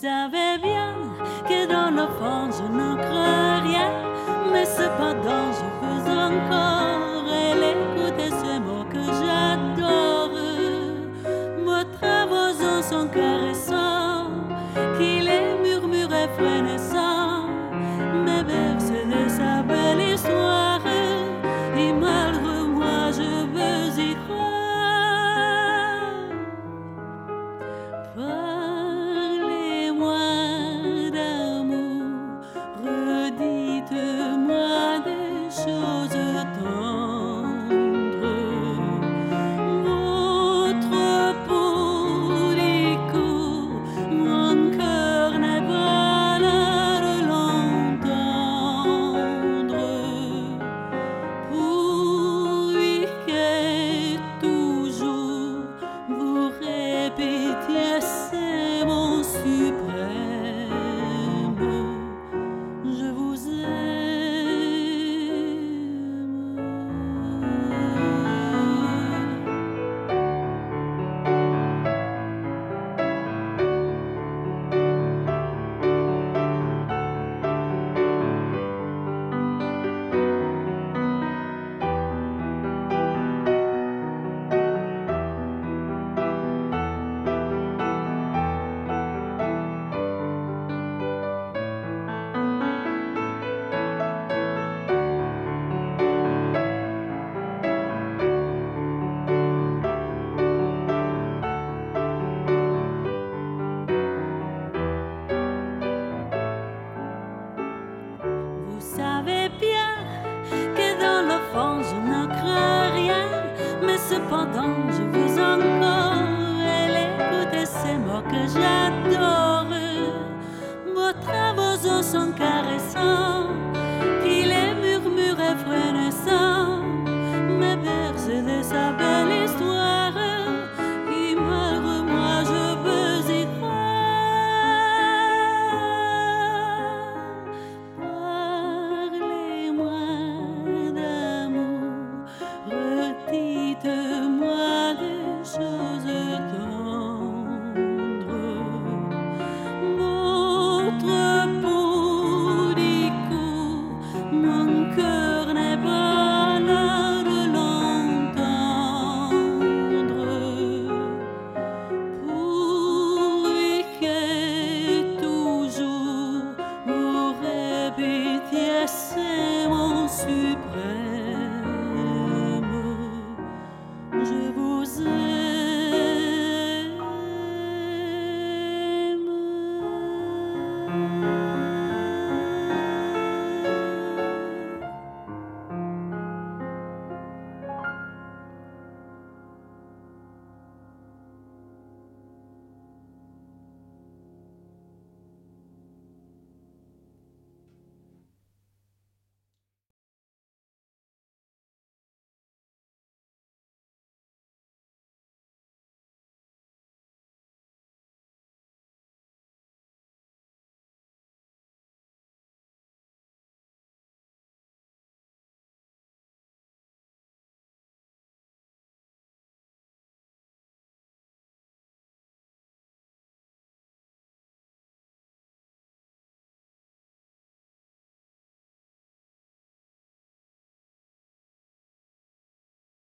savais bien que dans le fond je ne crois rien, mais cependant je fais encore elle écouter ces mots que j'adore. Moi travaux en son caressant, qu'il les murmurait frénissant. dites-moi des choses. cependant, je vis encore. Elle écoutait ces mots que j'adore.